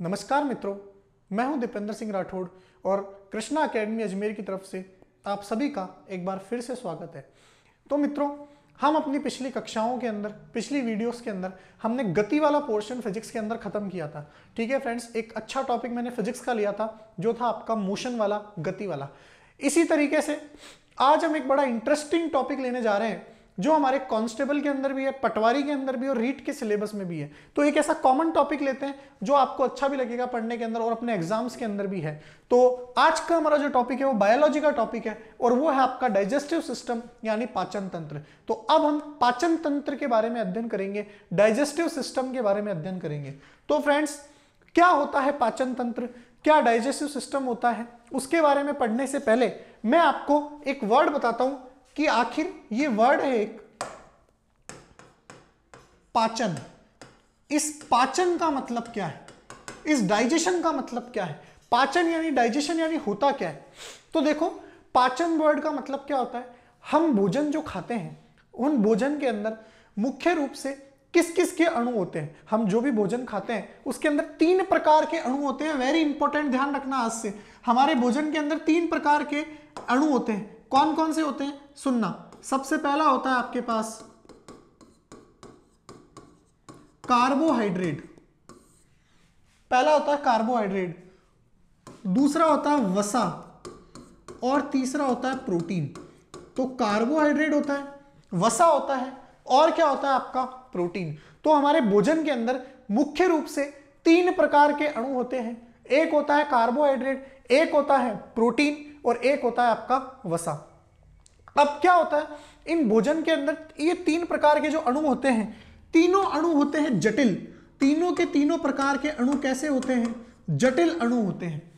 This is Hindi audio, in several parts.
नमस्कार मित्रों, मैं हूँ दीपेंद्र सिंह राठौड़ और कृष्णा अकेडमी अजमेर की तरफ़ से आप सभी का एक बार फिर से स्वागत है। तो मित्रों, हम अपनी पिछली कक्षाओं के अंदर, पिछली वीडियोस के अंदर, हमने गति वाला पोर्शन फिजिक्स के अंदर खत्म किया था। ठीक है फ्रेंड्स, एक अच्छा टॉपिक मैंने फिजिक्स का लिया था, जो था आपका मोशन वाला, गति वाला। इसी तरीके से आज हम एक बड़ा इंटरेस्टिंग टॉपिक लेने जा रहे हैं जो हमारे कांस्टेबल के अंदर भी है, पटवारी के अंदर भी और रीट के सिलेबस में भी है। तो एक ऐसा कॉमन टॉपिक लेते हैं जो आपको अच्छा भी लगेगा पढ़ने के अंदर और अपने एग्ज़ाम्स के अंदर भी है। तो आज का हमारा जो टॉपिक है वो बायोलॉजी का टॉपिक है और वो है आपका डाइजेस्टिव सिस्टम, यानी पाचन तंत्र। तो अब हम पाचन तंत्र के बारे में अध्ययन करेंगे, डाइजेस्टिव सिस्टम के बारे में अध्ययन करेंगे। तो फ्रेंड्स, क्या होता है पाचन तंत्र? क्या डाइजेस्टिव सिस्टम होता है? उसके बारे में पढ़ने से पहले मैं आपको एक वर्ड बताता हूँ कि आखिर ये वर्ड है एक पाचन। इस पाचन का मतलब क्या है? इस डाइजेशन का मतलब क्या है? पाचन यानी डाइजेशन यानी होता क्या है? तो देखो, पाचन वर्ड का मतलब क्या होता है? हम भोजन जो खाते हैं, उन भोजन के अंदर मुख्य रूप से किस किस के अणु होते हैं? हम जो भी भोजन खाते हैं, उसके अंदर तीन प्रकार के अणु होते हैं। वेरी इंपॉर्टेंट ध्यान रखना आज से। हमारे भोजन के अंदर तीन प्रकार के अणु होते हैं। कौन कौन से होते हैं? सुनना। सबसे पहला होता है आपके पास कार्बोहाइड्रेट। पहला होता है कार्बोहाइड्रेट। दूसरा होता है वसा। और तीसरा होता है प्रोटीन। तो कार्बोहाइड्रेट होता है, वसा होता है, और क्या होता है आपका? प्रोटीन। तो हमारे भोजन के अंदर मुख्य रूप से तीन प्रकार के अणु होते हैं। एक होता है कार्बोहाइड्रेट, एक होता है प्रोटीन। और एक होता है आपका वसा। अब क्या होता है? इन भोजन के अंदर ये तीन प्रकार के जो अणु होते हैं, तीनों अणु होते हैं जटिल। तीनों के तीनों प्रकार के अणु कैसे होते हैं? जटिल अणु होते हैं।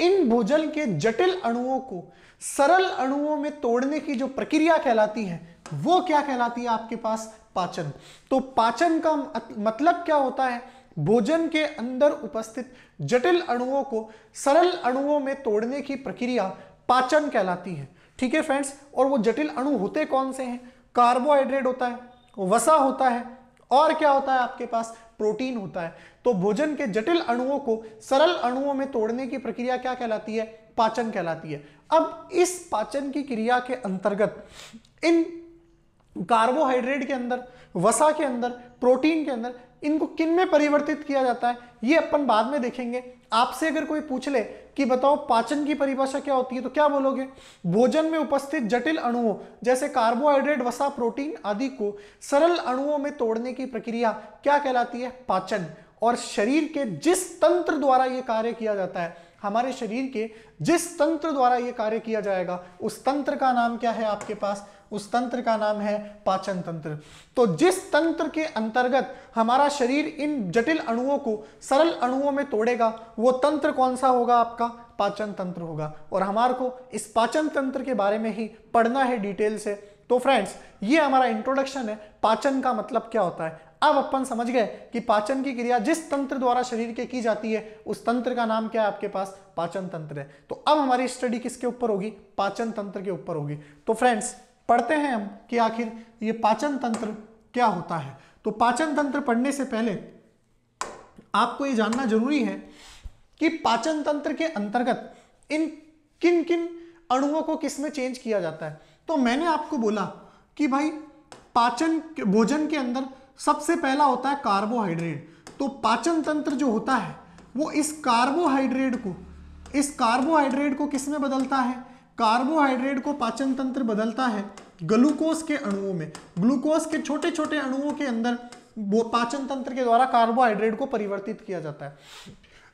इन भोजन के जटिल अणुओं को सरल अणुओं में तोड़ने की जो प्रक्रिया कहलाती है, वो क्या कहलाती है आपके पास? पाचन। तो पाचन का मतलब क्या होता है? भोजन के अंदर उपस्थित जटिल अणुओं को सरल अणुओं में तोड़ने की प्रक्रिया पाचन कहलाती है। ठीक है फ्रेंड्स और वो जटिल अणु होते कौन से हैं? कार्बोहाइड्रेट होता है, वसा होता है, और क्या होता है आपके पास? प्रोटीन होता है। तो भोजन के जटिल अणुओं को सरल अणुओं में तोड़ने की प्रक्रिया क्या कहलाती है? पाचन कहलाती है। अब इस पाचन की क्रिया के अंतर्गत, इन कार्बोहाइड्रेट के अंदर, वसा के अंदर प्रोटीन के अंदर इनको किन में परिवर्तित किया जाता है? ये अपन बाद में देखेंगे। आपसे अगर कोई पूछ ले कि बताओ, पाचन की परिभाषा क्या होती है तो क्या बोलोगे? भोजन में उपस्थित जटिल अणुओं, जैसे कार्बोहाइड्रेट, वसा, प्रोटीन आदि को सरल अणुओं में तोड़ने की प्रक्रिया क्या कहलाती है? पाचन। और शरीर के जिस तंत्र द्वारा यह कार्य किया जाता है, हमारे शरीर के जिस तंत्र द्वारा यह कार्य किया जाएगा, उस तंत्र का नाम क्या है आपके पास? उस तंत्र का नाम है पाचन तंत्र। तो जिस तंत्र के अंतर्गत हमारा शरीर इन जटिल अणुओं को सरल अणुओं में तोड़ेगा, वो तंत्र कौन सा होगा आपका? पाचन तंत्र होगा। और हमारे को इस पाचन तंत्र के बारे में ही पढ़ना है डिटेल से। तो फ्रेंड्स, ये हमारा इंट्रोडक्शन है। पाचन का मतलब क्या होता है? अब अपन समझ गए कि पाचन की क्रिया जिस तंत्र द्वारा शरीर के की जाती है, उस तंत्र का नाम क्या है आपके पास? पाचन तंत्र है। तो अब हमारी स्टडी किसके ऊपर होगी? पाचन तंत्र के ऊपर होगी। तो फ्रेंड्स पढ़ते हैं हम कि आखिर ये पाचन तंत्र क्या होता है? तो पाचन तंत्र पढ़ने से पहले आपको ये जानना ज़रूरी है कि पाचन तंत्र के अंतर्गत इन किन किन अणुओं को किसमें चेंज किया जाता है? तो मैंने आपको बोला कि भाई पाचन भोजन के अंदर सबसे पहला होता है कार्बोहाइड्रेट तो पाचन तंत्र जो होता है, वो इस कार्बोहाइड्रेट को, इस कार्बोहाइड्रेट को किसमें बदलता है? कार्बोहाइड्रेट को पाचन तंत्र बदलता है। ग्लूकोज के अणुओं में। ग्लूकोज के छोटे छोटे अणुओं के अंदर वो पाचन तंत्र के द्वारा कार्बोहाइड्रेट को परिवर्तित किया जाता है।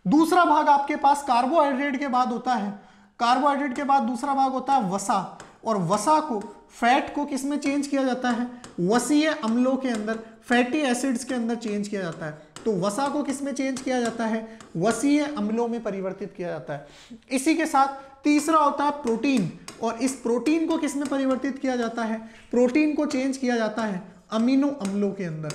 दूसरा भाग आपके पास कार्बोहाइड्रेट के बाद होता है। कार्बोहाइड्रेट के बाद दूसरा भाग होता है वसा। और वसा को, फैट को किसमें चेंज किया जाता है? वसीय अम्लों के अंदर, फैटी एसिड्स के अंदर चेंज किया जाता है। तो वसा को किसमें चेंज किया जाता है? वसीय अम्लों में परिवर्तित किया जाता है। इसी के साथ तीसरा होता है प्रोटीन। और इस प्रोटीन को किसमें परिवर्तित किया जाता है? प्रोटीन को चेंज किया जाता है अमीनो अम्लों के अंदर।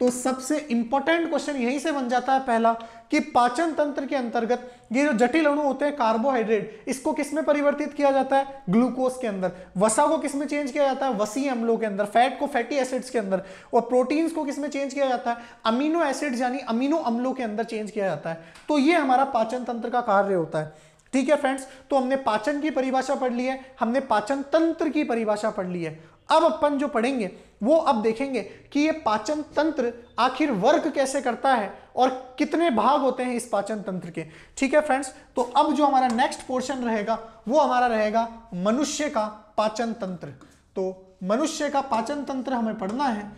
तो सबसे इंपॉर्टेंट क्वेश्चन यहीं से बन जाता है पहला। कि पाचन तंत्र के अंतर्गत ये जो जटिल अणु होते हैं कार्बोहाइड्रेट इसको किसमें परिवर्तित किया जाता है? ग्लूकोज के अंदर। वसा को किसमें चेंज किया जाता है? वसी अम्लों के अंदर फैट को फैटी एसिड्स के अंदर, और प्रोटीन्स को किसमें चेंज किया जाता है? अमीनो एसिड्स यानी अमीनो अम्लों के अंदर चेंज किया जाता है। तो ये हमारा पाचन तंत्र का कार्य होता है। ठीक है फ्रेंड्स तो हमने पाचन की परिभाषा पढ़ ली है, हमने पाचन तंत्र की परिभाषा पढ़ ली है। अब अपन जो पढ़ेंगे, वो अब देखेंगे कि ये पाचन तंत्र आखिर वर्क कैसे करता है और कितने भाग होते हैं इस पाचन तंत्र के। ठीक है फ्रेंड्स तो अब जो हमारा नेक्स्ट पोर्शन रहेगा, वो हमारा रहेगा मनुष्य का पाचन तंत्र। तो मनुष्य का पाचन तंत्र हमें पढ़ना है।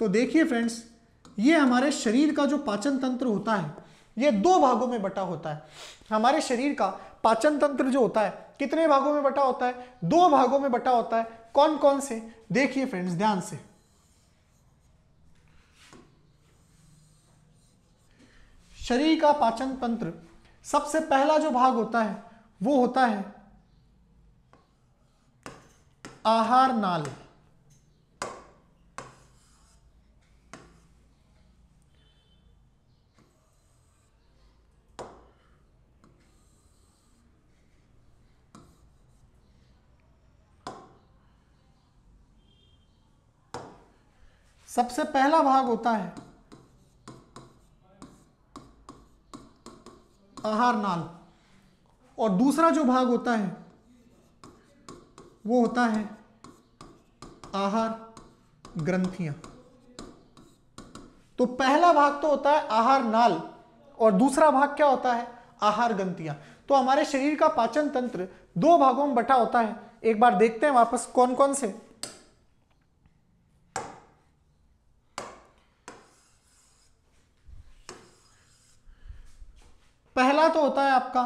तो देखिए फ्रेंड्स ये हमारे शरीर का जो पाचन तंत्र होता है ये दो भागों में बटा होता है। हमारे शरीर का पाचन तंत्र जो होता है, कितने भागों में बटा होता है? दो भागों में बटा होता है। कौन कौन से? देखिए फ्रेंड्स ध्यान से। शरीर का पाचन तंत्र, सबसे पहला जो भाग होता है, वो होता है आहार नाल। सबसे पहला भाग होता है आहार नाल। और दूसरा जो भाग होता है, वो होता है आहार ग्रंथियाँ। तो पहला भाग तो होता है आहार नाल, और दूसरा भाग क्या होता है? आहार ग्रंथियाँ। तो हमारे शरीर का पाचन तंत्र दो भागों में बटा होता है। एक बार देखते हैं वापस कौन कौन से। पहला तो होता है आपका।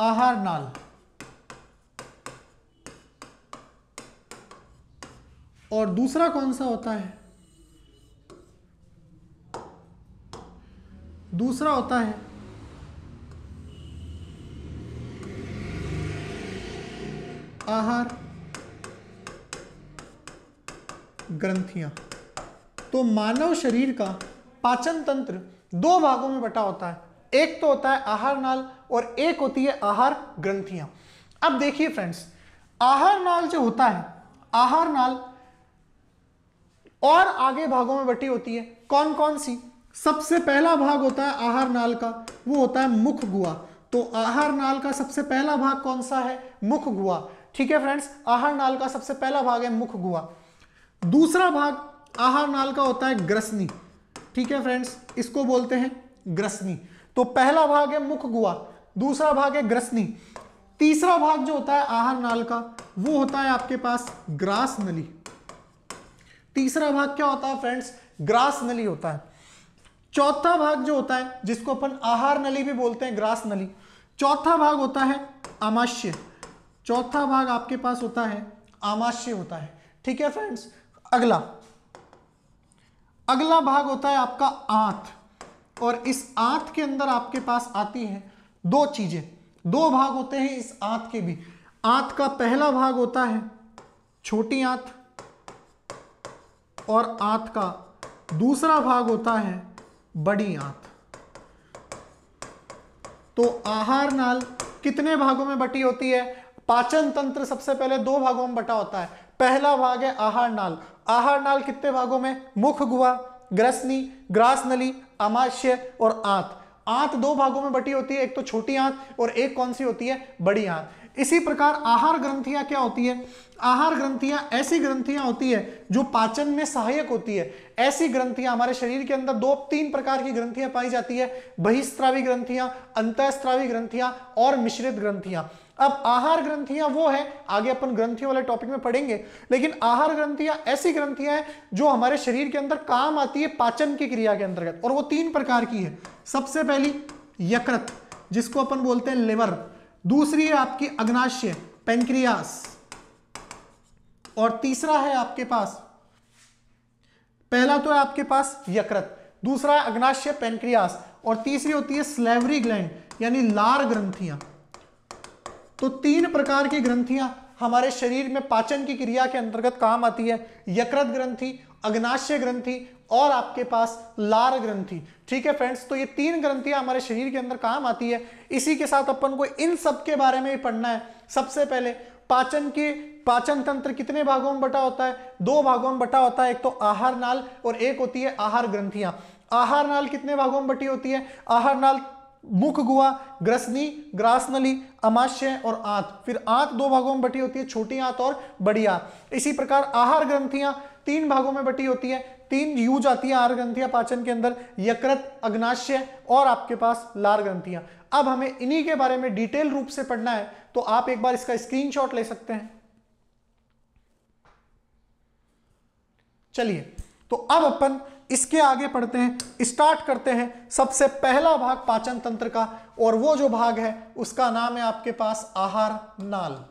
आहार नाल। और दूसरा कौन सा होता है? दूसरा होता है। आहार। ग्रंथियाँ। तो मानव शरीर का पाचन तंत्र दो भागों में बटा होता है। एक तो होता है आहार नाल और एक होती है आहार ग्रंथियाँ। अब देखिए फ्रेंड्स, आहार नाल जो होता है, आहार नाल और आगे भागों में बटी होती है कौन कौन सी? सबसे पहला भाग होता है आहार नाल का, वो होता है मुख गुआ तो आहार नाल का सबसे पहला भाग कौन सा है? मुख गुआ ठीक है फ्रेंड्स, आहार नाल का सबसे पहला भाग है मुख गुआ दूसरा भाग आहार नाल का होता है ग्रसनी। ठीक है फ्रेंड्स इसको बोलते हैं ग्रसनी। तो पहला भाग है मुख गुआ दूसरा भाग है ग्रसनी। तीसरा भाग जो होता है आहार नाल का, वो होता है आपके पास ग्रास नली। तीसरा भाग क्या होता है फ्रेंड्स ग्रास नली होता है। चौथा भाग जो होता है, जिसको अपन आहार नली भी बोलते हैं, ग्रास नली। चौथा भाग होता है आमाशय चौथा भाग आपके पास होता है आमाशय होता है। ठीक है फ्रेंड्स अगला। अगला भाग होता है आपका आंत। और इस आंत के अंदर आपके पास आती है दो चीज़ें। दो भाग होते हैं इस आंत के भी। आंत का पहला भाग होता है छोटी आंत। और आंत का दूसरा भाग होता है बड़ी आंत। तो आहार नाल कितने भागों में बटी होती है? पाचन तंत्र सबसे पहले दो भागों में बटा होता है। पहला भाग है आहार नाल। आहार नाल कितने भागों में? मुख गुआ ग्रसनी ग्रास नली अमाशय और आंत। आंत दो भागों में बटी होती है, एक तो छोटी आंत और एक कौन सी होती है? बड़ी आंत। इसी प्रकार आहार ग्रंथियाँ क्या होती है? आहार ग्रंथियाँ ऐसी ग्रंथियाँ होती है जो पाचन में सहायक होती है। ऐसी ग्रंथियाँ हमारे शरीर के अंदर दो, तीन प्रकार की ग्रंथियाँ पाई जाती है। बहिस्त्रावी ग्रंथियाँ अंतस्त्रावी ग्रंथियाँ और मिश्रित ग्रंथियाँ। अब आहार ग्रंथियाँ वो है, आगे अपन ग्रंथियों वाले टॉपिक में पढ़ेंगे, लेकिन आहार ग्रंथियाँ ऐसी ग्रंथियाँ हैं जो हमारे शरीर के अंदर काम आती है पाचन की क्रिया के अंतर्गत, और वो तीन प्रकार की है। सबसे पहली, यकृत, जिसको अपन बोलते हैं लिवर। दूसरी है आपकी अग्नाशय, पेंक्रियास। और तीसरा है आपके पास, पहला तो है आपके पास यकृत, दूसरा है अग्नाशय, पेंक्रियास, और तीसरी होती है स्लेवरी ग्लैंड, यानी लार ग्रंथियाँ। तो तीन प्रकार की ग्रंथियाँ हमारे शरीर में पाचन की क्रिया के अंतर्गत काम आती है। यकृत ग्रंथि, अग्नाशय ग्रंथि और आपके पास लार ग्रंथि। ठीक है फ्रेंड्स तो ये तीन ग्रंथियाँ हमारे शरीर के अंदर काम आती है। इसी के साथ अपन को इन सब के बारे में ही पढ़ना है। सबसे पहले, पाचन के, पाचन तंत्र कितने भागों में बटा होता है? दो भागों में बटा होता है, एक तो आहार नाल और एक होती है आहार ग्रंथियाँ। आहार नाल कितने भागों में बटी होती है? आहार नाल मुख गुआ ग्रसनी, ग्रासनली, अमाशय और आंत। फिर आंत दो भागों में बटी होती है, छोटी आंत और बड़ी आंत इसी प्रकार आहार ग्रंथियाँ तीन भागों में बटी होती है। तीन यूज़ आती है आहार ग्रंथियाँ पाचन के अंदर, यकृत, अग्नाशय और आपके पास लार ग्रंथियाँ। अब हमें इन्हीं के बारे में डिटेल रूप से पढ़ना है तो आप एक बार इसका स्क्रीनशॉट ले सकते हैं। चलिए तो अब अपन इसके आगे पढ़ते हैं स्टार्ट करते हैं सबसे पहला भाग पाचन तंत्र का, और वो जो भाग है, उसका नाम है आपके पास आहार नाल।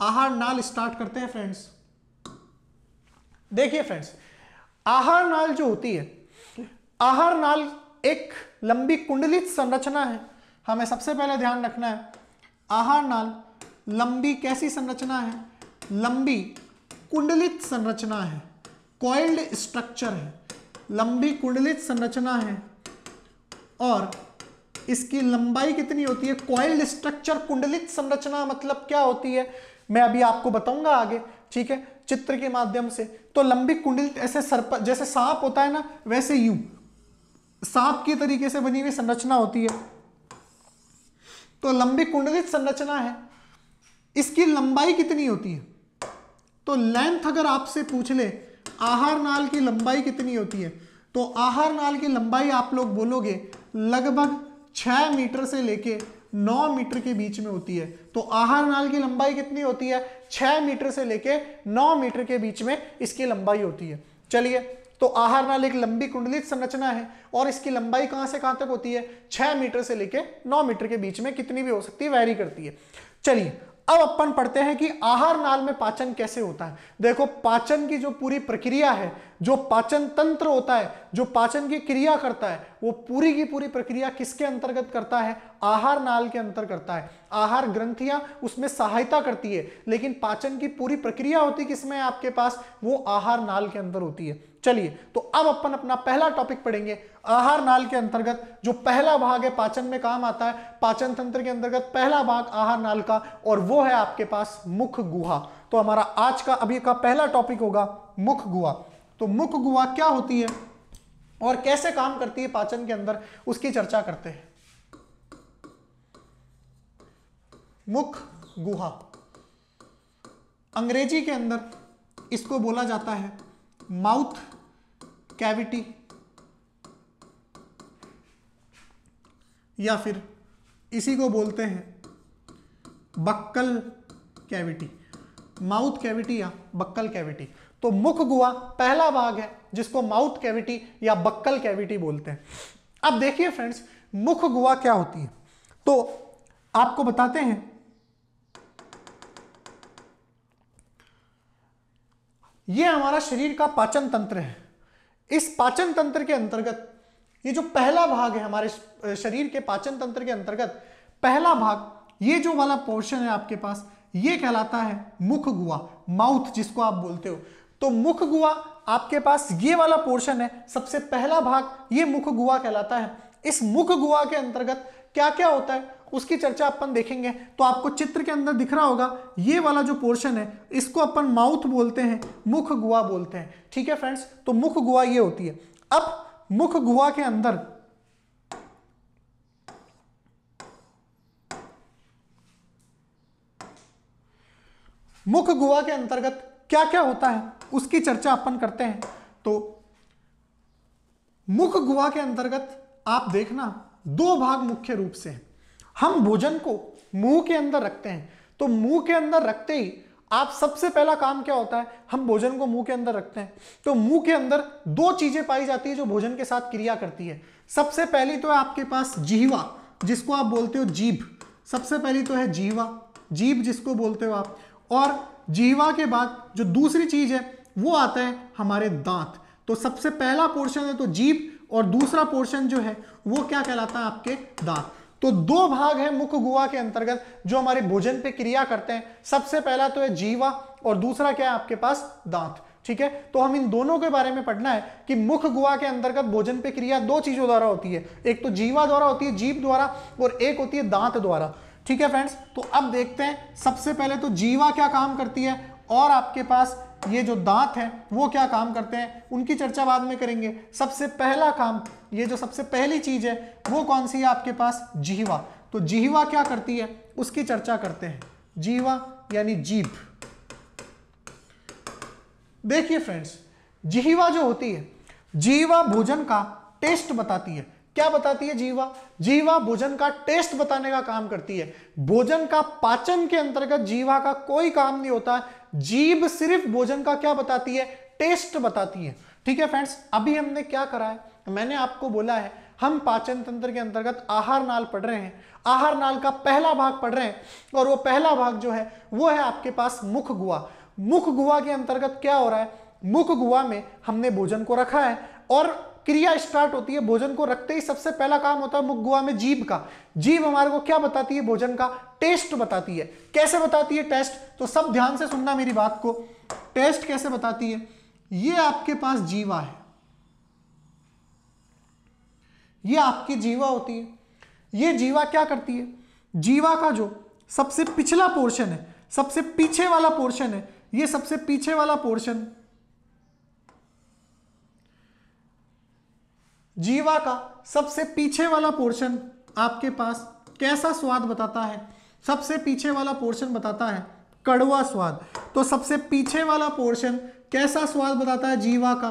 आहार नाल स्टार्ट करते हैं फ्रेंड्स देखिए फ्रेंड्स आहार नाल जो होती है, आहार नाल एक लंबी कुंडलित संरचना है। हमें सबसे पहले ध्यान रखना है, आहार नाल लंबी कैसी संरचना है? लंबी कुंडलित संरचना है कॉइल्ड स्ट्रक्चर है। लंबी कुंडलित संरचना है और इसकी लंबाई कितनी होती है? कॉइल्ड स्ट्रक्चर कुंडलित संरचना मतलब क्या होती है? मैं अभी आपको बताऊँगा आगे, ठीक है? चित्र के माध्यम से। तो लंबी कुंडलित ऐसे सर्प, जैसे सांप होता है ना, वैसे यू। सांप की तरीके से बनी हुई संरचना होती है। तो लंबी कुंडलित संरचना है। इसकी लंबाई कितनी होती है? तो लेंथ अगर आपसे पूछ ले, आहार नाल की लंबाई कितनी होती है? तो आहार नाल की लंबाई आप लोग बोलोगे, लगभग छह मीटर से लेके नौ मीटर के बीच में होती है। तो आहार नाल की लंबाई कितनी होती है? छह मीटर से लेके नौ मीटर के बीच में इसकी लंबाई होती है। चलिए तो आहार नाल एक लंबी कुंडलित संरचना है और इसकी लंबाई कहाँ से कहाँ तक होती है? छह मीटर से लेके नौ मीटर के बीच में कितनी भी हो सकती है, वैरी करती है। चलिए अब अपन पढ़ते हैं कि आहार नाल में पाचन कैसे होता है। देखो, पाचन की जो पूरी प्रक्रिया है, जो पाचन तंत्र होता है, जो पाचन की क्रिया करता है, वो पूरी की पूरी प्रक्रिया किसके अंतर्गत करता है? आहार नाल के अंतर करता है। आहार ग्रंथियाँ उसमें सहायता करती है, लेकिन पाचन की पूरी प्रक्रिया होती किसमें आपके पास? वो आहार नाल के अंदर होती है। चलिए तो अब अपन अपना पहला टॉपिक पढ़ेंगे। आहार नाल के अंतर्गत जो पहला भाग है, पाचन में काम आता है। पाचन तंत्र के अंतर्गत पहला भाग आहार नाल का, और वो है आपके पास मुख गुहा। तो हमारा आज का, अभी का पहला टॉपिक होगा मुख गुहा। तो मुख गुहा क्या होती है और कैसे काम करती है पाचन के अंदर, उसकी चर्चा करते हैं। मुख गुहा। अंग्रेज़ी के अंदर इसको बोला जाता है माउथ कैविटी या फिर इसी को बोलते हैं बक्कल कैविटी। माउथ कैविटी या बक्कल कैविटी। तो मुख गुहा पहला भाग है जिसको माउथ कैविटी या बक्कल कैविटी बोलते हैं। अब देखिए फ्रेंड्स, मुख गुहा क्या होती है? तो आपको बताते हैं यह हमारा शरीर का पाचन तंत्र है। इस पाचन तंत्र के अंतर्गत, ये जो पहला भाग है हमारे शरीर के पाचन तंत्र के अंतर्गत, पहला भाग, ये जो वाला पोर्शन है आपके पास, ये कहलाता है मुख गुआ माउथ जिसको आप बोलते हो। तो मुख गुआ आपके पास ये वाला पोर्शन है, सबसे पहला भाग ये मुख गुआ कहलाता है। इस मुख गुआ के अंतर्गत क्या क्या होता है? उसकी चर्चा अपन देखेंगे। तो आपको चित्र के अंदर दिख रहा होगा, ये वाला जो पोर्शन है, इसको अपन माउथ बोलते हैं, मुख गुआ बोलते हैं। ठीक है फ्रेंड्स तो मुख गुआ ये होती है। अब मुख गुहा के अंदर, मुख गुहा के अंतर्गत क्या क्या होता है, उसकी चर्चा अपन करते हैं। तो मुख गुहा के अंतर्गत आप देखना, दो भाग मुख्य रूप से हम भोजन को मुँह के अंदर रखते हैं। तो मुँह के अंदर रखते ही आप सबसे पहला काम क्या होता है? हम भोजन को मुँह के अंदर रखते हैं। तो मुँह के अंदर दो चीज़ें पाई जाती है जो भोजन के साथ क्रिया करती है। सबसे पहली तो है आपके पास जीवा, जिसको आप बोलते हो जीभ। सबसे पहली तो है जीवा, जीभ जिसको बोलते हो आप। और जीवा के बाद जो दूसरी चीज़ है, वो आता है हमारे दांत। तो सबसे पहला पोर्शन है तो जीभ और दूसरा पोर्शन जो है, वो क्या कहलाता है आपके दांत। तो दो भाग है मुख गुआ के अंतर्गत जो हमारे भोजन पे क्रिया करते हैं। सबसे पहला तो है जीवा और दूसरा क्या है आपके पास? दांत। ठीक है? तो हम इन दोनों के बारे में पढ़ना है कि मुख गुआ के अंतर्गत भोजन पे क्रिया दो चीज़ों द्वारा होती है। एक तो जीवा द्वारा होती है जीव द्वारा, और एक होती है दांत द्वारा। ठीक है फ्रेंड्स? तो अब देखते हैं, सबसे पहले तो जीवा क्या काम करती है? और आपके पास ये जो दांत है, वो क्या काम करते हैं? उनकी चर्चा बाद में करेंगे। सबसे पहला काम, ये जो सबसे पहली चीज़ है, वो कौन सी है आपके पास? जीवा। तो जीवा क्या करती है? उसकी चर्चा करते हैं। जीवा यानी जीभ। देखिए फ्रेंड्स, जीवा जो होती है, जीवा भोजन का टेस्ट बताती है। क्या बताती है जीवा? जीवा भोजन का टेस्ट बताने का काम करती है। भोजन का पाचन के अंतर्गत जीवा का कोई काम नहीं होता। जीव सिर्फ़ भोजन का क्या बताती है? टेस्ट बताती है। ठीक है फ्रेंड्स, अभी हमने क्या करा है? मैंने आपको बोला है, हम पाचन तंत्र के अंतर्गत आहार नाल पढ़ रहे हैं। आहार नाल का पहला भाग पढ़ रहे हैं और वो पहला भाग जो है, वो है आपके पास मुख गुआ मुख गुआ के अंतर्गत क्या हो रहा है? मुख गुआ में हमने भोजन को रखा है और क्रिया स्टार्ट होती है भोजन को रखते ही सबसे पहला काम होता है मुख गुआ में जीभ का। जीभ हमारे को क्या बताती है भोजन का? टेस्ट बताती है। कैसे बताती है टेस्ट? तो सब ध्यान से सुनना मेरी बात को। टेस्ट कैसे बताती है? ये आपके पास जीवा है। ये आपकी जीवा होती है। ये जीवा क्या करती है? जीवा का जो सबसे पिछला पोर्शन है, सबसे पीछे वाला पोर्शन है, ये सबसे पीछे वाला पोर्शन जीवा का सबसे पीछे वाला पोर्शन आपके पास कैसा स्वाद बताता है? सबसे पीछे वाला पोर्शन बताता है कड़वा स्वाद। तो सबसे पीछे वाला पोर्शन कैसा स्वाद बताता है? जीवा का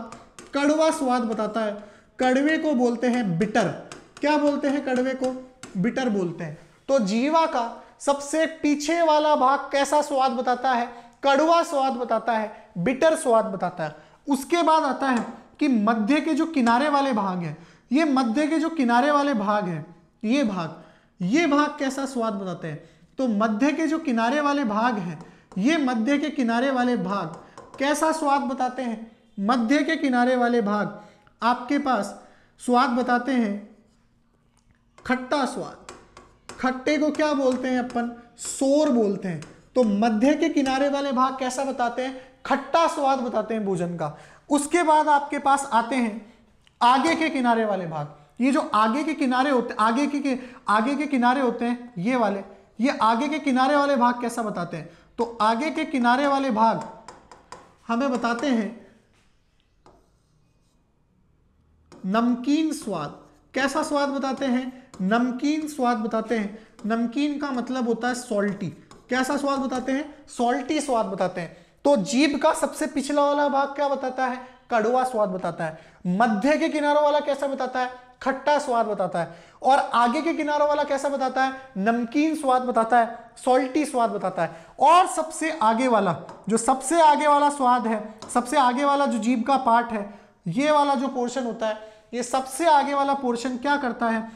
कड़वा स्वाद बताता है। कड़वे को बोलते हैं बिटर। क्या बोलते हैं कड़वे को? बिटर बोलते हैं। तो जीवा का सबसे पीछे वाला भाग कैसा स्वाद बताता है? कड़वा स्वाद बताता है, बिटर स्वाद बताता है। उसके बाद आता है कि मध्य के जो किनारे वाले भाग हैं, ये मध्य के जो किनारे वाले भाग हैं, ये भाग ये भाग कैसा स्वाद बताते हैं? तो मध्य के जो किनारे वाले भाग हैं, ये मध्य के किनारे वाले भाग कैसा स्वाद बताते हैं? मध्य के किनारे वाले भाग आपके पास स्वाद बताते हैं खट्टा स्वाद। खट्टे को क्या बोलते हैं अपन? सोर बोलते हैं। तो मध्य के किनारे वाले भाग कैसा बताते हैं? खट्टा स्वाद बताते हैं भोजन का। उसके बाद आपके पास आते हैं आगे के किनारे वाले भाग। ये जो आगे के किनारे होते, आगे के आगे के किनारे होते हैं, ये वाले, ये आगे के किनारे वाले भाग कैसा बताते हैं? तो आगे के किनारे वाले भाग हमें बताते हैं नमकीन स्वाद। कैसा स्वाद बताते हैं? नमकीन स्वाद बताते हैं। नमकीन का मतलब होता है सॉल्टी। कैसा स्वाद बताते हैं? सॉल्टी स्वाद बताते हैं। तो जीभ का सबसे पिछला वाला भाग क्या बताता है? कड़वा स्वाद बताता है। मध्य के किनारों वाला कैसा बताता है? खट्टा स्वाद बताता है। और आगे के किनारों वाला कैसा बताता है? नमकीन स्वाद बताता है सॉल्टी स्वाद बताता है। और सबसे आगे वाला, जो सबसे आगे वाला स्वाद है, सबसे आगे वाला जो जीभ का पार्ट है, ये वाला जो पोर्शन होता है, ये सबसे आगे वाला पोर्शन क्या करता है?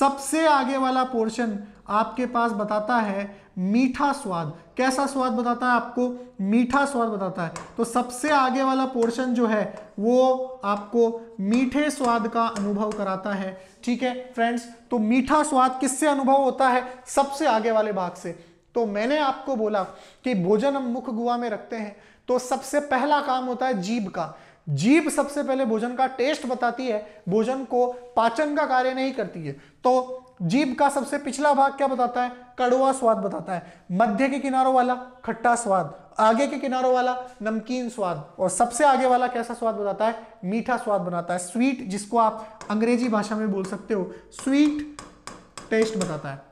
सबसे आगे वाला पोर्शन आपके पास बताता है मीठा स्वाद। कैसा स्वाद बताता है आपको? मीठा स्वाद बताता है। तो सबसे आगे वाला पोर्शन जो है, वो आपको मीठे स्वाद का अनुभव कराता है। ठीक है फ्रेंड्स तो मीठा स्वाद किससे अनुभव होता है? सबसे आगे वाले भाग से। तो मैंने आपको बोला कि भोजन हम मुख गुआ में रखते हैं। तो सबसे पहला काम होता है जीभ का। जीभ सबसे पहले भोजन का टेस्ट बताती है। भोजन को पाचन का कार्य नहीं करती है। तो जीभ का सबसे पिछला भाग क्या बताता है? कड़वा स्वाद बताता है। मध्य के किनारों वाला, खट्टा स्वाद। आगे के किनारों वाला, नमकीन स्वाद। और सबसे आगे वाला कैसा स्वाद बताता है? मीठा स्वाद बनाता है। स्वीट, जिसको आप अंग्रेज़ी भाषा में बोल सकते हो, स्वीट टेस्ट बताता है।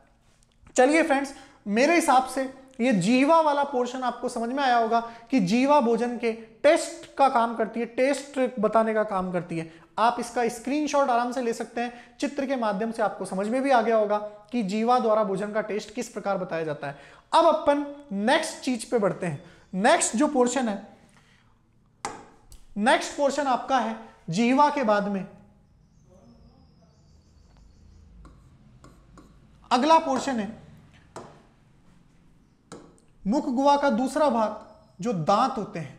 चलिए फ्रेंड्स, मेरे हिसाब से ये जीवा वाला पोर्शन आपको समझ में आया होगा कि जीवा भोजन के टेस्ट का काम करती है, टेस्ट बताने का काम करती है। आप इसका स्क्रीनशॉट आराम से ले सकते हैं। चित्र के माध्यम से आपको समझ में भी आ गया होगा कि जीवा द्वारा भोजन का टेस्ट किस प्रकार बताया जाता है। अब अपन नेक्स्ट चीज़ पे बढ़ते हैं। नेक्स्ट जो पोर्शन है नेक्स्ट पोर्शन आपका है जीवा के बाद में। अगला पोर्शन है मुख गुआ का दूसरा भाग, जो दांत होते हैं,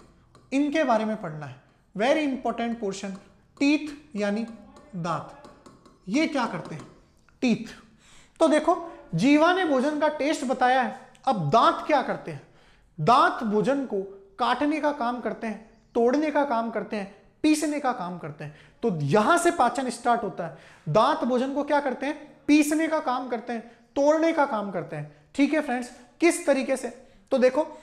इनके बारे में पढ़ना है। वेरी इंपॉर्टेंट पोर्शन टीथ यानी दांत। ये क्या करते हैं? टीथ। तो देखो, जीवा ने भोजन का टेस्ट बताया है। अब दांत क्या करते हैं? दांत भोजन को काटने का काम करते हैं, तोड़ने का काम करते हैं, पीसने का काम करते हैं। तो यहाँ से पाचन स्टार्ट होता है। दांत भोजन को क्या करते हैं? पीसने का काम करते हैं, तोड़ने का काम करते हैं। ठीक है फ्रेंड्स किस तरीके से? तो देखो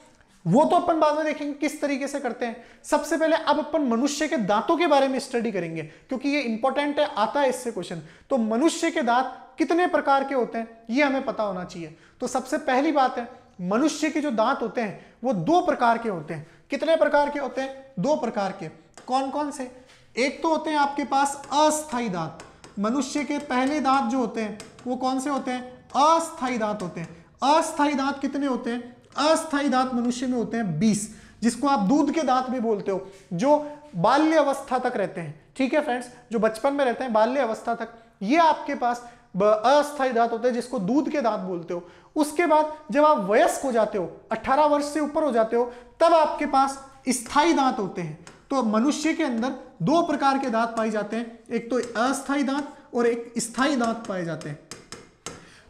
वो तो अपन बाद में देखेंगे किस तरीके से करते हैं। सबसे पहले अब अपन मनुष्य के दांतों के बारे में स्टडी करेंगे, क्योंकि ये इंपॉर्टेंट है, आता है इससे क्वेश्चन तो मनुष्य के दांत कितने प्रकार के होते हैं, ये हमें पता होना चाहिए। तो सबसे पहली बात है, मनुष्य के जो दांत होते हैं, वो दो प्रकार के होते हैं। कितने प्रकार के होते हैं? दो प्रकार के। कौन कौन से? एक तो होते हैं आपके पास अस्थाई दांत। मनुष्य के पहले दांत जो होते हैं, वो कौन से होते हैं? अस्थाई दांत होते हैं। अस्थाई दांत कितने होते हैं? अस्थाई दांत मनुष्य में होते हैं बीस, जिसको आप दूध के दांत भी बोलते हो, जो बाल्य अवस्था तक रहते हैं। ठीक है फ्रेंड्स जो बचपन में रहते हैं, बाल्य अवस्था तक। ये आपके पास अस्थाई दांत होते हैं, जिसको दूध के दांत बोलते हो। उसके बाद जब आप वयस्क हो जाते हो 18 वर्ष से ऊपर हो जाते हो, तब आपके पास स्थायी दांत होते हैं। तो मनुष्य के अंदर दो प्रकार के दांत पाए जाते हैं। एक तो अस्थाई दांत और एक स्थायी दांत पाए जाते हैं।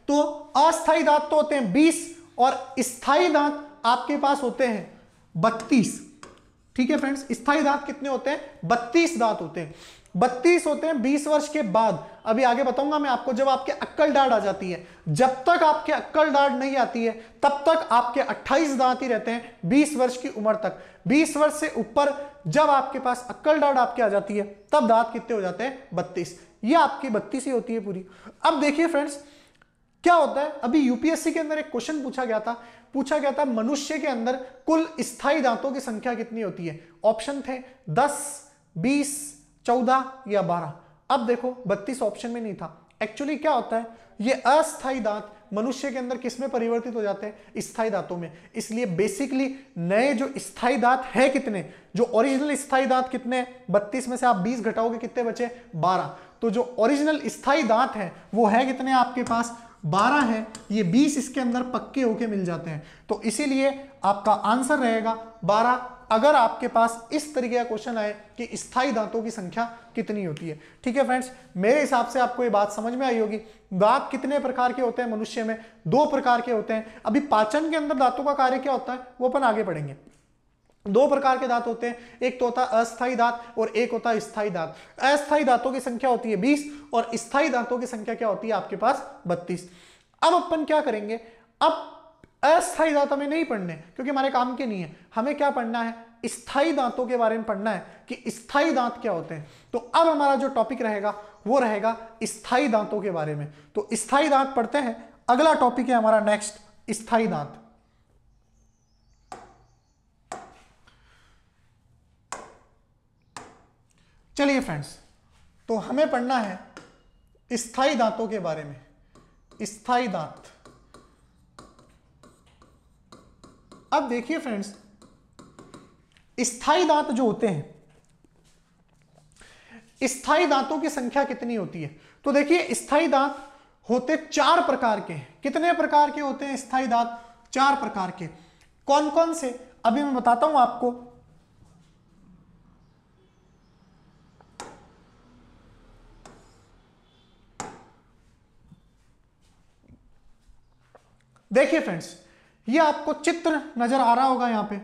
तो अस्थाई दांत तो होते हैं बीस और स्थायी दांत आपके पास होते हैं बत्तीस। ठीक है फ्रेंड्स? स्थायी दांत कितने होते हैं? बत्तीस दांत होते हैं। बत्तीस होते हैं बीस वर्ष के बाद। अभी आगे बताऊँगा मैं आपको, जब आपके अक्कल डाढ़ आ जाती है, जब तक आपके अक्कल डाढ़ नहीं आती है, तब तक आपके 28 दांत ही रहते हैं 20 वर्ष की उम्र तक। 20 वर्ष से ऊपर जब आपके पास अक्कल डाढ़ आपके आ जाती है, तब दांत कितने हो जाते हैं? बत्तीस। ये आपकी बत्तीस ही होती है पूरी। अब देखिए फ्रेंड्स क्या होता है? अभी यूपीएससी के अंदर एक क्वेश्चन पूछा गया था। पूछा गया था, मनुष्य के अंदर कुल स्थायी दांतों की संख्या कितनी होती है? ऑप्शन थे दस, बीस, चौदह या बारह। अब देखो, बत्तीस ऑप्शन में नहीं था। एक्चुअली क्या होता है? ये अस्थायी दांत मनुष्य के अंदर किसमें परिवर्तित हो जाते हैं? स्थायी दांतों में। इसलिए बेसिकली नए जो स्थायी दांत है कितने? जो ओरिजिनल स्थायी दांत कितने बत्तीस में से आप 20 घटाओगे, कितने बचे? 12 तो जो ओरिजिनल स्थायी दांत है, वो है कितने आपके पास? 12 है, ये 20 इसके अंदर पक्के होके मिल जाते हैं। तो इसीलिए आपका आंसर रहेगा 12 अगर आपके पास इस तरीके का क्वेश्चन आए कि स्थायी दांतों की संख्या कितनी होती है, ठीक है फ्रेंड्स? मेरे हिसाब से आपको ये बात समझ में आई होगी। दांत कितने प्रकार के होते हैं मनुष्य में? दो प्रकार के होते हैं। अभी पाचन के अंदर दांतों का कार्य क्या होता है? वो अपन आगे पढ़ेंगे। दो प्रकार के दांत होते हैं। एक तो होता है अस्थाई दांत और एक होता है स्थायी दांत। अस्थाई दांतों की संख्या होती है बीस और स्थायी दांतों की संख्या क्या होती है आपके पास? बत्तीस। अब अपन क्या करेंगे? अब अस्थायी दांत हमें नहीं पढ़ने, क्योंकि हमारे काम के नहीं है। हमें क्या पढ़ना है? स्थायी दांतों के बारे में पढ़ना है कि स्थायी दांत क्या होते हैं। तो अब हमारा जो टॉपिक रहेगा, वो रहेगा स्थायी दांतों के बारे में। तो स्थायी दांत पढ़ते हैं। अगला टॉपिक है हमारा नेक्स्ट स्थायी दांत। चलिए फ्रेंड्स तो हमें पढ़ना है स्थायी दांतों के बारे में। स्थायी दांत। अब देखिए फ्रेंड्स स्थायी दांत जो होते हैं स्थायी दांतों की संख्या कितनी होती है? तो देखिए स्थायी दांत होते चार प्रकार के कितने प्रकार के होते हैं स्थायी दांत? चार प्रकार के। कौन कौन से? अभी मैं बताता हूँ आपको देखिए फ्रेंड्स, ये आपको चित्र नज़र आ रहा होगा यहाँ पे।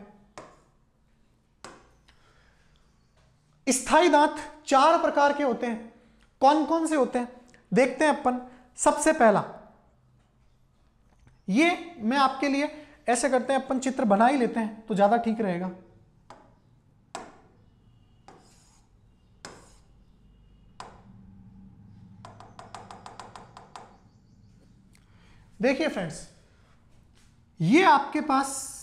स्थायी दांत चार प्रकार के होते हैं। कौन कौन से होते हैं? देखते हैं अपन। सबसे पहला, ये मैं आपके लिए ऐसे करते हैं, अपन चित्र बना ही लेते हैं तो ज़्यादा ठीक रहेगा। देखिए फ्रेंड्स ये आपके पास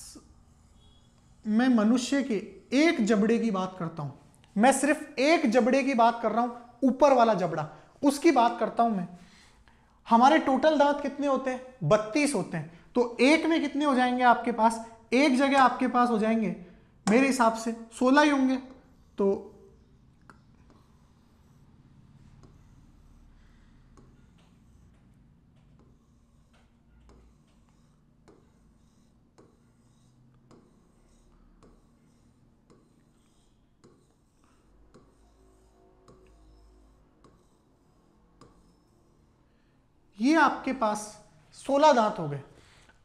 मैं मनुष्य के एक जबड़े की बात करता हूँ। मैं सिर्फ़ एक जबड़े की बात कर रहा हूँ, ऊपर वाला जबड़ा। उसकी बात करता हूँ मैं। हमारे टोटल दांत कितने होते हैं? बत्तीस होते हैं। तो एक में कितने हो जाएँगे आपके पास? एक जगह आपके पास हो जाएँगे। मेरे हिसाब से सोलह ही होंगे। तो ये आपके पास 16 दांत हो गए।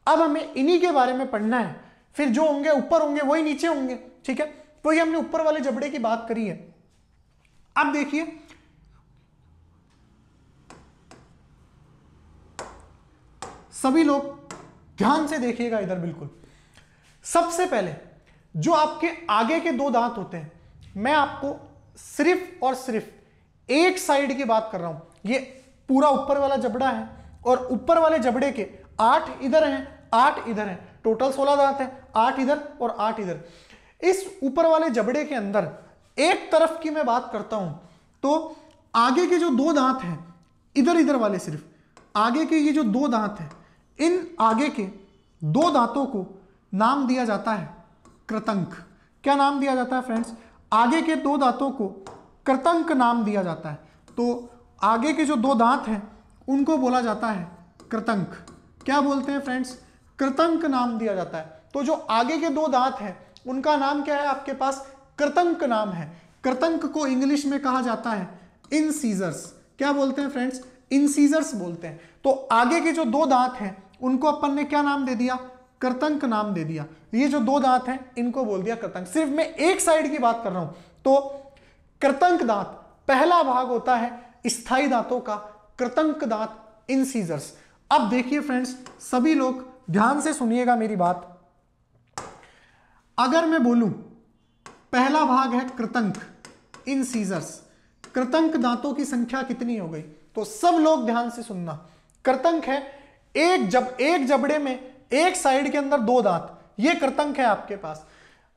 अब हमें इन्हीं के बारे में पढ़ना है। फिर जो होंगे, ऊपर होंगे, वही नीचे होंगे, ठीक है? वही हमने ऊपर वाले जबड़े की बात करी है। अब देखिए। सभी लोग ध्यान से देखिएगा इधर बिल्कुल। सबसे पहले, जो आपके आगे के दो दांत होते हैं, मैं आपको सिर्फ़ और सिर्फ़ एक साइड की बात कर रहा हूँ। ये पूरा ऊपर वाला जबड़ा है और ऊपर वाले जबड़े के आठ इधर हैं, आठ इधर हैं। टोटल सोलह दांत हैं, आठ इधर और आठ इधर। इस ऊपर वाले जबड़े के अंदर एक तरफ़ की मैं बात करता हूँ तो आगे के जो दो दांत हैं, इधर इधर वाले सिर्फ़, आगे के ये जो दो दांत हैं, इन आगे के दो दांतों को नाम दिया जाता है कृतंक। क्या नाम दिया जाता है फ्रेंड्स? आगे के दो दांतों को कृतंक नाम दिया जाता है। तो आगे के जो दो दांत हैं उनको बोला जाता है कृतंक। क्या बोलते हैं फ्रेंड्स कृतंक नाम दिया जाता है। तो जो आगे के दो दांत हैं, उनका नाम क्या है आपके पास? कृतंक नाम है। कृतंक को इंग्लिश में कहा जाता है इन सीजर्स। क्या बोलते हैं फ्रेंड्स इन सीजर्स बोलते हैं। तो आगे के जो दो दांत हैं, उनको अपन ने क्या नाम दे दिया? कृतंक नाम दे दिया। ये जो दो दांत हैं, इनको बोल दिया कृतंक। सिर्फ़ मैं एक साइड की बात कर रहा हूँ। तो कृतंक दांत, पहला भाग होता है स्थायी दांतों का। कृतंक दांत इन सीजर्स अब देखिए फ्रेंड्स सभी लोग ध्यान से सुनिएगा मेरी बात। अगर मैं बोलूँ, पहला भाग है कृतंक इन सीजर्स कृतंक दांतों की संख्या कितनी हो गई? तो सब लोग ध्यान से सुनना। कृतंक है, एक जब, एक जबड़े में, एक साइड के अंदर दो दांत। ये कृतंक है आपके पास।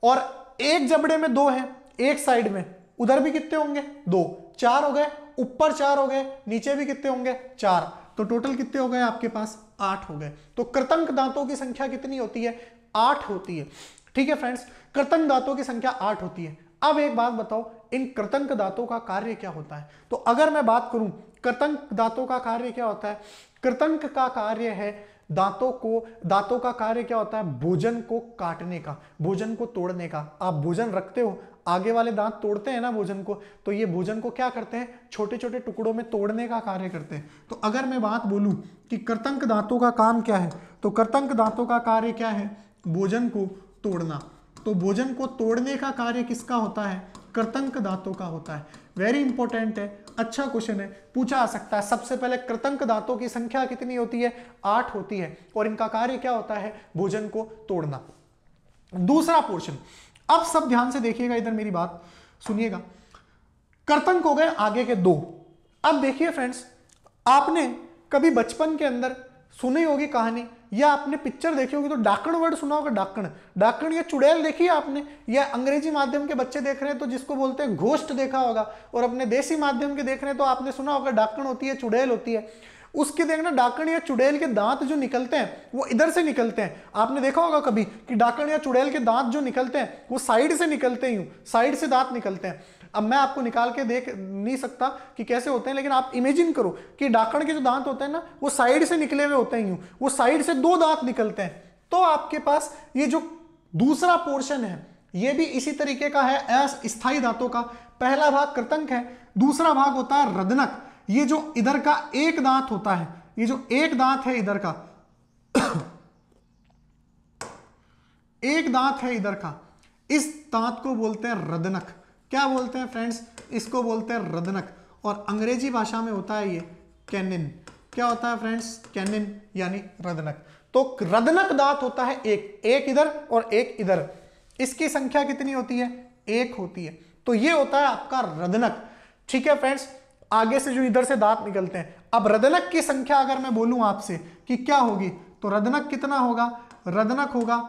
और एक जबड़े में दो है, एक साइड में। उधर भी कितने होंगे? दो। चार हो गए ऊपर चार हो गए, नीचे भी कितने होंगे? चार। तो टोटल कितने हो गए आपके पास? आठ हो गए। तो कृतंक दांतों की संख्या कितनी होती है? आठ होती है। ठीक है फ्रेंड्स कृतंक दांतों की संख्या आठ होती है। अब एक बात बताओ, इन कृतंक दांतों का कार्य क्या होता है? तो अगर मैं बात करूँ, कृतंक दांतों का कार्य क्या होता है? कृतंक का कार्य है दांतों को, दांतों का कार्य क्या होता है? भोजन को काटने का, भोजन को तोड़ने का। आप भोजन रखते हो आगे वाले दांत तोड़ते हैं ना भोजन को तो ये भोजन को क्या करते हैं? छोटे छोटे टुकड़ों में तोड़ने का कार्य करते हैं। तो अगर मैं बात बोलूँ कि कृतंक दांतों का काम क्या है तो कृतंक दांतों का कार्य क्या है? भोजन को तोड़ना। तो भोजन को तोड़ने का कार्य किसका होता है? कृतंक दांतों का होता है। वेरी इंपॉर्टेंट है अच्छा क्वेश्चन है, पूछा आ सकता है। सबसे पहले कृतंक दांतों की संख्या कितनी होती है? आठ होती है। और इनका कार्य क्या होता है? भोजन को तोड़ना। दूसरा पोर्शन अब सब ध्यान से देखिएगा इधर मेरी बात, सुनिएगा। कर्तंक हो गए आगे के दो। अब देखिए फ्रेंड्स आपने कभी बचपन के अंदर सुनी होगी कहानी, या आपने पिक्चर देखी होगी तो डाकण वर्ड सुना होगा, डाकण। डाकण या चुड़ैल देखी है आपने? या अंग्रेज़ी माध्यम के बच्चे देख रहे हैं तो जिसको बोलते हैं घोष्ट देखा होगा, और अपने देसी माध्यम के देख रहे हैं तो आपने सुना होगा डाकण होती है, चुड़ैल होती है। उसके देखना डाकण या चुड़ैल के दांत जो निकलते हैं, वो इधर से निकलते हैं। आपने देखा होगा कभी कि डाकण या चुड़ैल के दांत जो निकलते हैं, वो साइड से निकलते ही साइड से दांत निकलते हैं। अब मैं आपको निकाल के देख नहीं सकता कि कैसे होते हैं, लेकिन आप इमेजिन करो कि डाकण के जो दांत होते हैं ना, वो साइड से निकले हुए होते हैं वो साइड से दो दांत निकलते हैं। तो आपके पास ये जो दूसरा पोर्शन है, ये भी इसी तरीके का है, अस्थायी दांतों का। पहला भाग कृतंक है, दूसरा भाग होता है रदनक। ये जो इधर का एक दांत होता है, ये जो एक दांत है इधर का, एक दांत है इधर का, इस दांत को बोलते हैं रदनक। क्या बोलते हैं फ्रेंड्स इसको बोलते हैं रदनक। और अंग्रेज़ी भाषा में होता है ये कैनिन। क्या होता है फ्रेंड्स कैनिन, यानी रदनक। तो रदनक दांत होता है एक एक इधर और एक इधर। इसकी संख्या कितनी होती है? एक होती है। तो ये होता है आपका रदनक। ठीक है फ्रेंड्स आगे से जो इधर से दांत निकलते हैं। अब रदनक की संख्या अगर मैं बोलूँ आपसे कि क्या होगी तो रदनक कितना होगा? रदनक होगा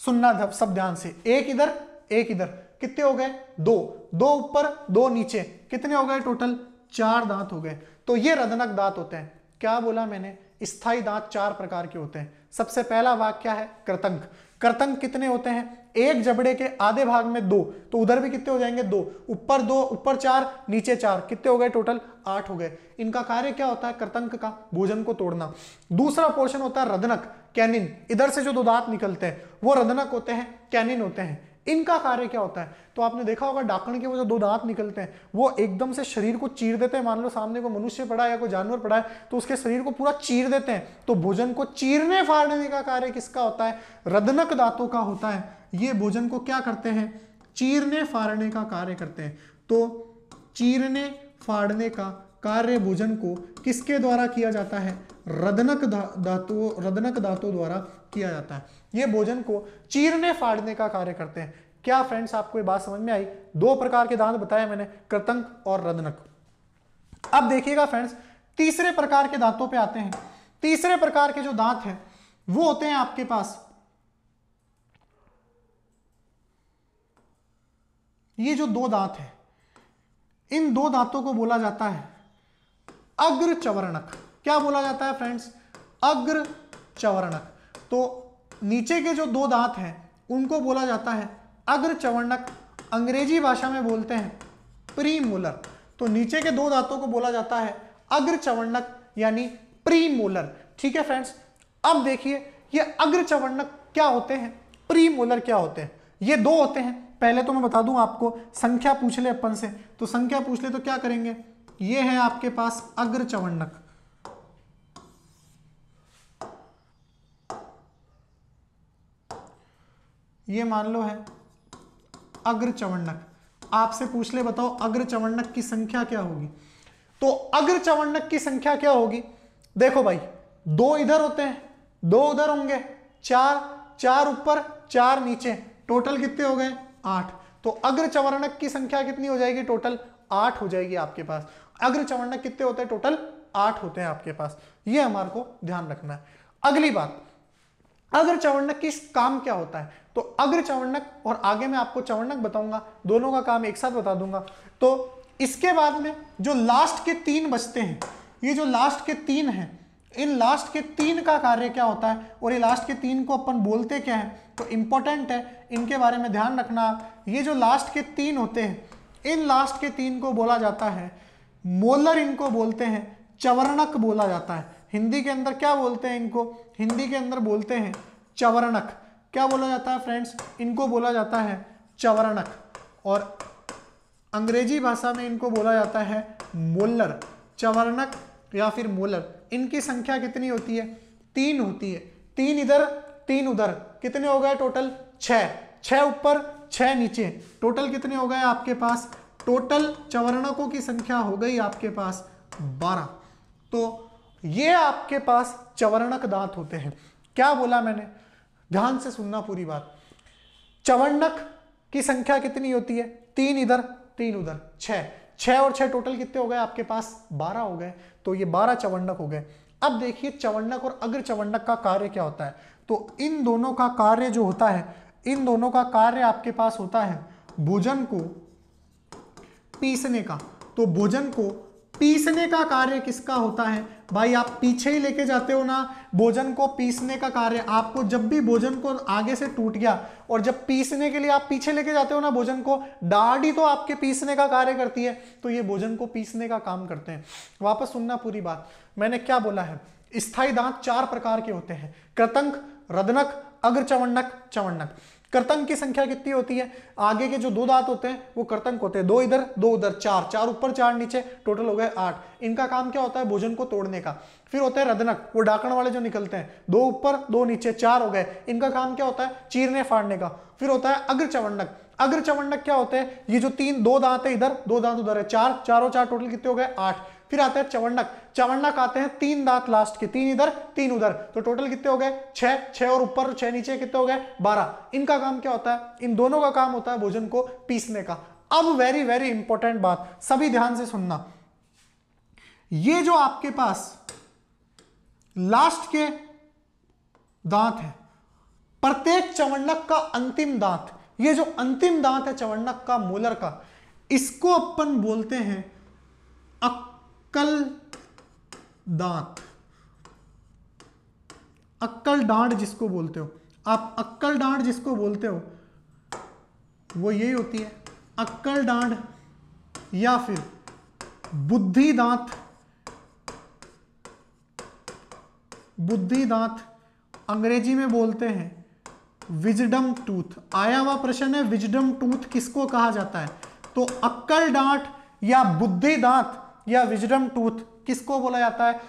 सुनना सब ध्यान से। एक इधर एक इधर। कितने हो गए? दो। दो ऊपर, दो नीचे। कितने हो गए टोटल? चार दांत हो गए। तो ये रदनक दांत होते हैं। क्या बोला मैंने? स्थायी दांत चार प्रकार के होते हैं। सबसे पहला भाग क्या है? कृतंक। कृतंक कितने होते हैं? एक जबड़े के आधे भाग में दो। तो उधर भी कितने हो जाएँगे? दो। ऊपर दो, ऊपर चार, नीचे चार। कितने हो गए टोटल? आठ हो गए। इनका कार्य क्या होता है? कृतंक का, भोजन को तोड़ना। दूसरा पोर्शन होता है रदनक, कैनिन। इधर से जो दो दांत निकलते हैं, वो रदनक होते हैं, कैनिन होते हैं। इनका कार्य क्या होता है? तो आपने देखा होगा, डाकण के वो जो दो दांत निकलते हैं, वो एकदम से शरीर को चीर देते हैं। मान लो सामने को मनुष्य पड़ा है या कोई जानवर पड़ा है तो उसके शरीर को पूरा चीर देते हैं। तो भोजन को चीरने फाड़ने का कार्य किसका होता है? रदनक दांतों का होता है। ये भोजन को क्या करते हैं? चीरने फाड़ने का कार्य करते हैं। तो चीरने फाड़ने का कार्य भोजन को किसके द्वारा किया जाता है? रदनक धातु रदनक धातु द्वारा किया जाता है। ये भोजन को चीरने फाड़ने का कार्य करते हैं। क्या फ्रेंड्स आपको ये बात समझ में आई? दो प्रकार के दांत बताए मैंने, कृतंक और रदनक अब देखिएगा फ्रेंड्स तीसरे प्रकार के दांतों पे आते हैं। तीसरे प्रकार के जो दांत हैं, वो होते हैं आपके पास। ये जो दो दांत है, इन दो दांतों को बोला जाता है अग्र चवर्णक क्या बोला जाता है फ्रेंड्स अग्र चवर्णक तो नीचे के जो दो दांत हैं, उनको बोला जाता है अग्र चवर्णक अंग्रेज़ी भाषा में बोलते हैं प्रीमोलर। तो नीचे के दो दांतों को बोला जाता है अग्र चवर्णक यानी प्रीमोलर। ठीक है फ्रेंड्स, अब देखिए ये अग्र चवर्णक क्या होते हैं, प्रीमोलर क्या होते हैं? ये दो होते हैं। पहले तो मैं बता दूँ आपको, संख्या पूछ ले अपन से। तो संख्या पूछ ले तो क्या करेंगे? ये है आपके पास अग्र चवर्णक ये मान लो है अग्र चवर्णक आपसे पूछ ले बताओ अग्र चवर्णक की संख्या क्या होगी? तो अग्र चवर्णक की संख्या क्या होगी? देखो भाई, दो इधर होते हैं, दो उधर होंगे, चार चार ऊपर, चार नीचे। टोटल कितने हो गए? आठ। तो अग्र चवर्णक की संख्या कितनी हो जाएगी टोटल? आठ हो जाएगी आपके पास। अग्र चवर्णक कितने होते हैं? टोटल आठ होते हैं आपके पास। ये हमारे को ध्यान रखना है। अगली बात अग्र चवर्णक किस काम क्या होता है? तो अग्र चवर्णक और आगे मैं आपको चवर्णक बताऊँगा, दोनों का काम एक साथ बता दूँगा। तो इसके बाद में जो लास्ट के तीन बचते हैं, ये जो लास्ट के तीन हैं, इन लास्ट के तीन का कार्य क्या होता है और ये लास्ट के तीन को अपन बोलते क्या है? तो इंपॉर्टेंट है, इनके बारे में ध्यान रखना। ये जो लास्ट के तीन होते हैं, इन लास्ट के तीन को बोला जाता है, मोलर इनको बोलते हैं चवर्णक बोला जाता है। हिंदी के अंदर क्या बोलते हैं इनको? हिंदी के अंदर बोलते हैं चवर्णक क्या बोला जाता है फ्रेंड्स इनको बोला जाता है चवर्णक और अंग्रेज़ी भाषा में इनको बोला जाता है मोलर। चवर्णक या फिर मोलर। इनकी संख्या कितनी होती है? तीन होती है। तीन इधर, तीन उधर। कितने हो गए टोटल छह। छह ऊपर छः नीचे। टोटल कितने हो गए आपके पास? टोटल चवर्णकों की संख्या हो गई आपके पास बारह। तो ये आपके पास चवर्णक दांत होते हैं। क्या बोला मैंने? ध्यान से सुनना पूरी बात। चवर्णक की संख्या कितनी होती है? तीन इधर, तीन उधर। छह। छह और छह टोटल कितने हो गए आपके पास? बारह हो गए। तो ये बारह चवर्णक हो गए। अब देखिए, चवर्णक और अग्र चवर्णक का कार्य क्या होता है? तो इन दोनों का कार्य जो होता है, इन दोनों का कार्य आपके पास होता है भोजन को पीसने का। तो भोजन को पीसने का कार्य किसका होता है? भाई, आप पीछे ही लेके जाते हो ना, भोजन को पीसने का कार्य। आपको जब भी भोजन को आगे से टूट गया और जब पीसने के लिए आप पीछे लेके जाते हो ना भोजन को, डाढ़ी तो आपके पीसने का कार्य करती है। तो ये भोजन को पीसने का काम करते हैं। वापस सुनना पूरी बात। मैंने क्या बोला है? स्थायी दांत चार प्रकार के होते हैं। कृतंक, रदनक अग्र चवंडक कर्तंक की संख्या कितनी होती है? आगे के जो दो दांत होते हैं, वो कर्तंक होते हैं। दो इधर, दो उधर, चार। चार ऊपर, चार नीचे टोटल हो गए आठ। इनका काम क्या होता है? भोजन को तोड़ने का। फिर होता है रदनक, वो डाकण वाले जो निकलते हैं। दो ऊपर, दो नीचे, चार हो गए। इनका काम क्या होता है? चीरने, फाड़ने का। फिर होता है अग्र चवंडक अग्र चवंडक क्या होते हैं? ये जो तीन, दो दांत है इधर, दो दांत उधर है। चार, चारों चार टोटल कितने हो गए? आठ। फिर आता है चवंडक चवंडक आते हैं, तीन दांत लास्ट के, तीन इधर, तीन उधर। तो टोटल कितने हो गए? छह छह और ऊपर, छह नीचे कितने हो गए? बारह। इनका काम क्या होता है? इन दोनों का काम होता है भोजन को पीसने का। अब वेरी वेरी इंपॉर्टेंट बात, सभी ध्यान से सुनना। ये जो आपके पास लास्ट के दांत है, प्रत्येक चवंडक का अंतिम दांत, ये जो अंतिम दांत है चवंडक का, मोलर का, इसको अपन बोलते हैं अक्कल दांत। अक्कल डांड जिसको बोलते हो। आप अक्कल डांड जिसको बोलते हो, वो यही होती है, अक्कल डांड या फिर बुद्धि दांत। बुद्धि दांत अंग्रेज़ी में बोलते हैं विजडम टूथ। आया हुआ प्रश्न है, विजडम टूथ किसको कहा जाता है? तो अक्कल डांट या बुद्धि दांत या विजडम टूथ किसको बोला जाता है?